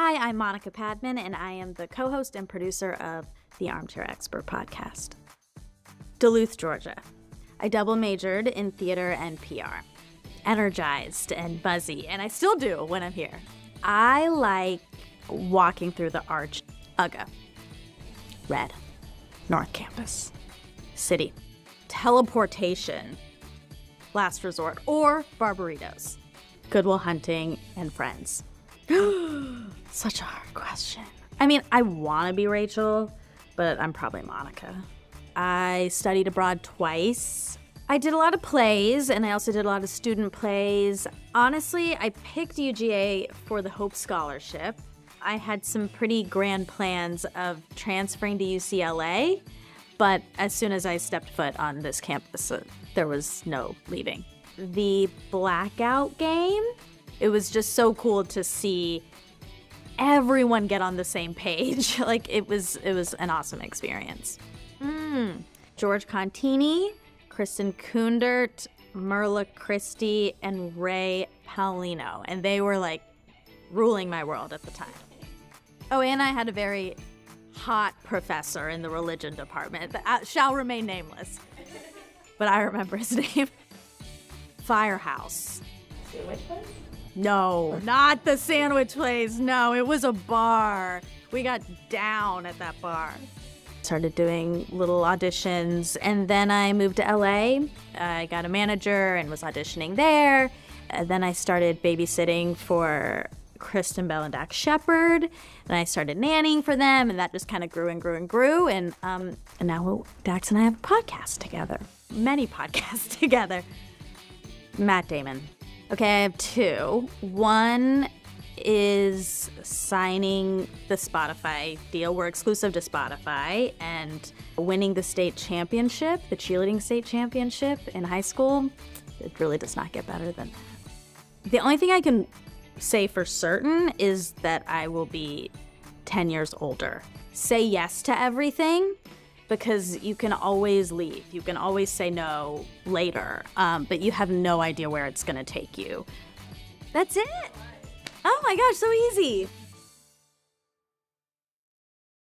Hi, I'm Monica Padman, and I am the co host and producer of the Armchair Expert podcast. Duluth, Georgia. I double majored in theater and PR. Energized and buzzy, and I still do when I'm here. I like walking through the arch. UGA. Red. North Campus. City. Teleportation. Last resort. Or Barbaritos. Goodwill Hunting and Friends. Such a hard question. I mean, I want to be Rachel, but I'm probably Monica. I studied abroad twice. I did a lot of plays and I also did a lot of student plays. Honestly, I picked UGA for the Hope Scholarship. I had some pretty grand plans of transferring to UCLA, but as soon as I stepped foot on this campus, uh, there was no leaving. The blackout game, it was just so cool to see everyone get on the same page. like it was it was an awesome experience. Mm. George Contini, Kristen Kundert, Merla Christie, and Ray Paulino. And they were like ruling my world at the time. Oh, and I had a very hot professor in the religion department that uh, shall remain nameless. But I remember his name. Firehouse. No, not the sandwich place. No, it was a bar. We got down at that bar. Started doing little auditions, and then I moved to LA. I got a manager and was auditioning there. And then I started babysitting for Kristen Bell and Dax Shepard, and I started nannying for them, and that just kind of grew and grew and grew. And um, and now Dax and I have a podcast together, many podcasts together. Matt Damon. Okay, I have two. One is signing the Spotify deal. We're exclusive to Spotify and winning the state championship, the cheerleading state championship in high school. It really does not get better than that. The only thing I can say for certain is that I will be 10 years older. Say yes to everything because you can always leave. You can always say no later, um, but you have no idea where it's going to take you. That's it. Oh my gosh, so easy.